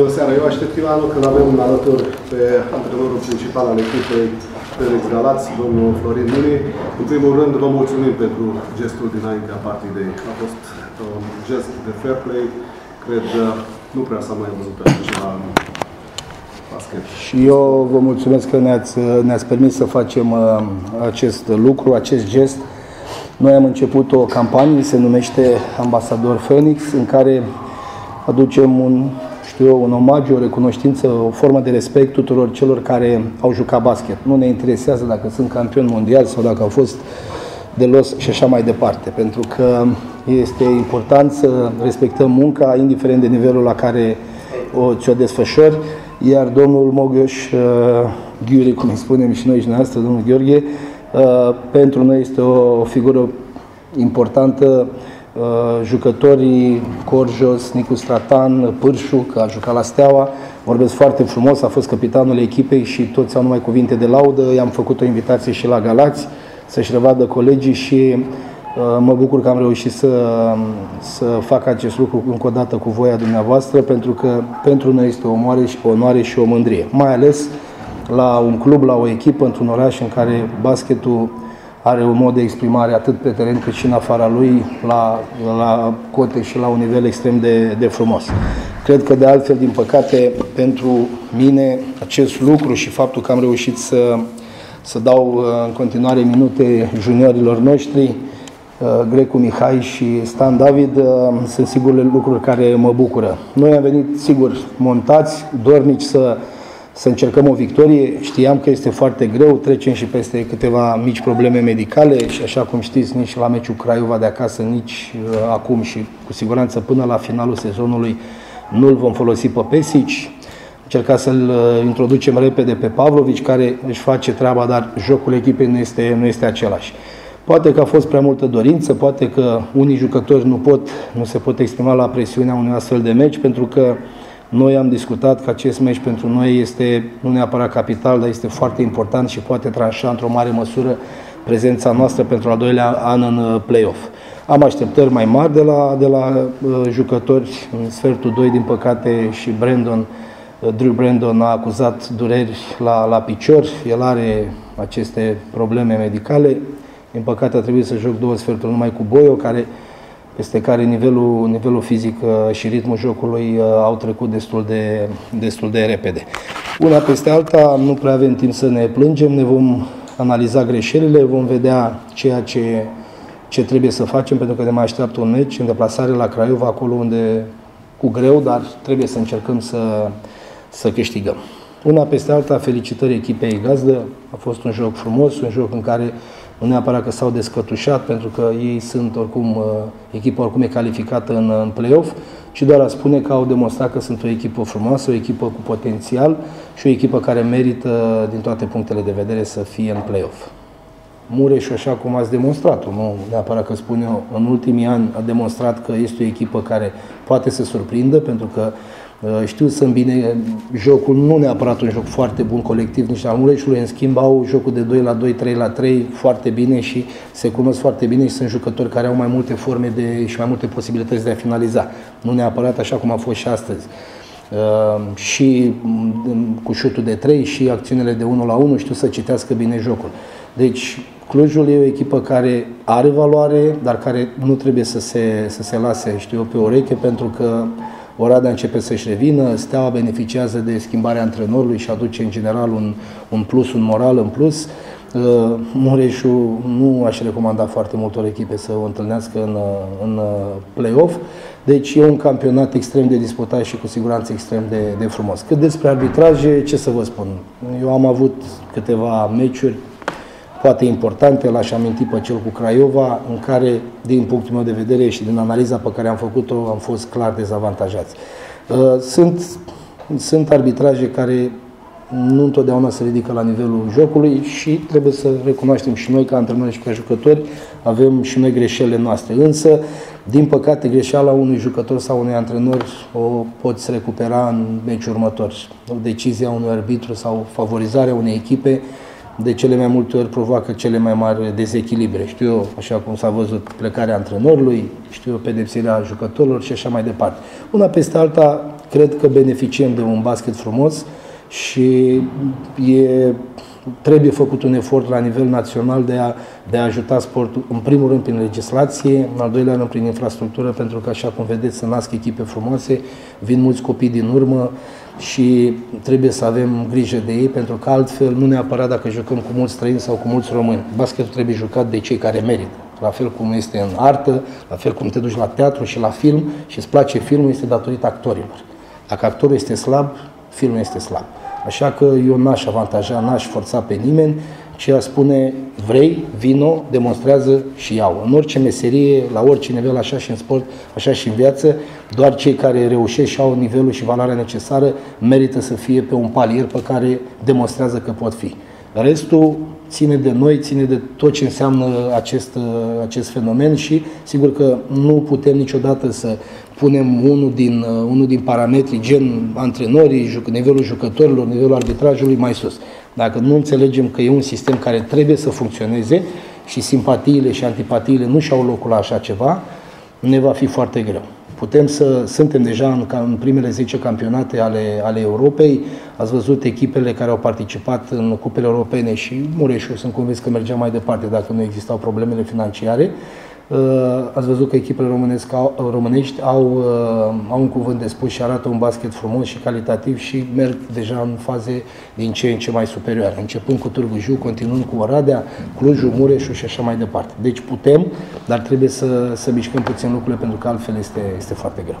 Bună seara, eu aștept prima anul când avem alături pe antrenorul principal al echipei Felix Galați, domnul Florin Muni. În primul rând, vă mulțumim pentru gestul dinaintea partidei. A fost un gest de fair play. Cred că nu prea s-a mai văzut așa ceva în basket. Și eu vă mulțumesc că ne-ați, ne-ați permis să facem uh, acest lucru, acest gest. Noi am început o campanie, se numește Ambasador Phoenix, în care aducem un știu eu, un omagiu, o recunoștință, o formă de respect tuturor celor care au jucat basket. Nu ne interesează dacă sunt campion mondial sau dacă au fost de los și așa mai departe, pentru că este important să respectăm munca, indiferent de nivelul la care o, ți-o desfășori, iar domnul Mogioș uh, Ghiuri, cum îi spunem și noi și noastră, domnul Gheorghe, uh, pentru noi este o, o figură importantă Uh, jucătorii Corjos, Nicu Stratan, Pârșu, că a jucat la Steaua, vorbesc foarte frumos, a fost capitanul echipei și toți au numai cuvinte de laudă. I-am făcut o invitație și la Galați să-și revadă colegii și uh, mă bucur că am reușit să, să fac acest lucru încă o dată cu voia dumneavoastră, pentru că pentru noi este o onoare și, o onoare și o mândrie. Mai ales la un club, la o echipă, într-un oraș în care basketul are un mod de exprimare atât pe teren cât și în afara lui, la, la cote și la un nivel extrem de, de frumos. Cred că de altfel, din păcate, pentru mine acest lucru și faptul că am reușit să, să dau uh, în continuare minute juniorilor noștri, uh, Grecu Mihai și Stan David, uh, sunt sigur lucruri care mă bucură. Noi am venit, sigur, montați, dornici să să încercăm o victorie. Știam că este foarte greu, trecem și peste câteva mici probleme medicale și așa cum știți, nici la meciul Craiova de acasă, nici uh, acum și cu siguranță până la finalul sezonului nu-l vom folosi pe Pesici. Încerca să-l uh, introducem repede pe Pavlovici, care își face treaba, dar jocul echipei nu este, nu este același. Poate că a fost prea multă dorință, poate că unii jucători nu, pot, nu se pot exprima la presiunea unui astfel de meci, pentru că noi am discutat că acest meci pentru noi este nu neapărat capital, dar este foarte important și poate tranșa într-o mare măsură prezența noastră pentru al doilea an în uh, play-off. Am așteptări mai mari de la, de la uh, jucători. În sfertul 2, din păcate, și Brandon, uh, Drew Brandon a acuzat dureri la, la picior. El are aceste probleme medicale. Din păcate a trebuit să joc două sferturi numai cu Boio, care peste care nivelul, nivelul fizic uh, și ritmul jocului uh, au trecut destul de, destul de repede. Una peste alta, nu prea avem timp să ne plângem, ne vom analiza greșelile, vom vedea ceea ce, ce trebuie să facem, pentru că ne mai așteaptă un meci în deplasare la Craiova, acolo unde cu greu, dar trebuie să încercăm să, să câștigăm. Una peste alta, felicitări echipei gazdă, a fost un joc frumos, un joc în care nu neapărat că s-au descătușat, pentru că ei sunt oricum, uh, echipa oricum e calificată în, în play-off, ci doar a spune că au demonstrat că sunt o echipă frumoasă, o echipă cu potențial și o echipă care merită, din toate punctele de vedere, să fie în play-off. Mureș, așa cum ați demonstrat nu neapărat că spun eu, în ultimii ani a demonstrat că este o echipă care poate să surprindă, pentru că Uh, știu să bine jocul, nu neapărat un joc foarte bun colectiv nici al Mureșului, în schimb au jocul de 2 la 2, 3 la 3 foarte bine și se cunosc foarte bine și sunt jucători care au mai multe forme de, și mai multe posibilități de a finaliza. Nu neapărat așa cum a fost și astăzi. Uh, și mm, cu șutul de 3 și acțiunile de 1 la 1 știu să citească bine jocul. Deci Clujul e o echipă care are valoare, dar care nu trebuie să se, să se lase, știu eu, pe ureche, pentru că Oradea începe să-și revină, Steaua beneficiază de schimbarea antrenorului și aduce în general un, un plus, un moral în plus. Uh, Mureșul nu aș recomanda foarte multor echipe să o întâlnească în, în play-off, deci e un campionat extrem de disputat și cu siguranță extrem de, de frumos. Cât despre arbitraje, ce să vă spun? Eu am avut câteva meciuri poate importante, l-aș aminti pe cel cu Craiova, în care, din punctul meu de vedere și din analiza pe care am făcut-o, am fost clar dezavantajați. Uh, sunt, sunt arbitraje care nu întotdeauna se ridică la nivelul jocului și trebuie să recunoaștem și noi ca antrenori și ca jucători avem și noi greșelile noastre. Însă, din păcate, greșeala unui jucător sau unui antrenor o poți recupera în meciul următor. O decizie a unui arbitru sau favorizarea unei echipe de cele mai multe ori provoacă cele mai mari dezechilibre. Știu eu, așa cum s-a văzut, plecarea antrenorului, știu eu, pedepsirea jucătorilor și așa mai departe. Una peste alta, cred că beneficiem de un basket frumos și e trebuie făcut un efort la nivel național de a, de a ajuta sportul, în primul rând prin legislație, în al doilea rând prin infrastructură, pentru că, așa cum vedeți, să nasc echipe frumoase, vin mulți copii din urmă și trebuie să avem grijă de ei, pentru că altfel, nu neapărat dacă jucăm cu mulți străini sau cu mulți români. Basketul trebuie jucat de cei care merită. La fel cum este în artă, la fel cum te duci la teatru și la film și îți place filmul, este datorită actorilor. Dacă actorul este slab, filmul este slab. Așa că eu n-aș avantaja, n-aș forța pe nimeni, ci a spune vrei, vino, demonstrează și iau. În orice meserie, la orice nivel, așa și în sport, așa și în viață, doar cei care reușesc și au nivelul și valoarea necesară merită să fie pe un palier pe care demonstrează că pot fi. Restul ține de noi, ține de tot ce înseamnă acest, acest fenomen și sigur că nu putem niciodată să punem unul din, unul din parametri, gen antrenorii, nivelul jucătorilor, nivelul arbitrajului mai sus. Dacă nu înțelegem că e un sistem care trebuie să funcționeze și simpatiile și antipatiile nu și-au locul la așa ceva, ne va fi foarte greu. Putem să, suntem deja în, în primele 10 campionate ale, ale Europei, ați văzut echipele care au participat în cupele europene și Mureșul sunt convins că mergea mai departe dacă nu existau problemele financiare. Uh, ați văzut că echipele românești au, românești au, uh, au un cuvânt de spus și arată un basket frumos și calitativ și merg deja în faze din ce în ce mai superioare, începând cu Târgu Jiu, continuând cu Oradea, Clujul, Mureșul și așa mai departe. Deci putem, dar trebuie să, să mișcăm puțin lucrurile pentru că altfel este, este foarte greu.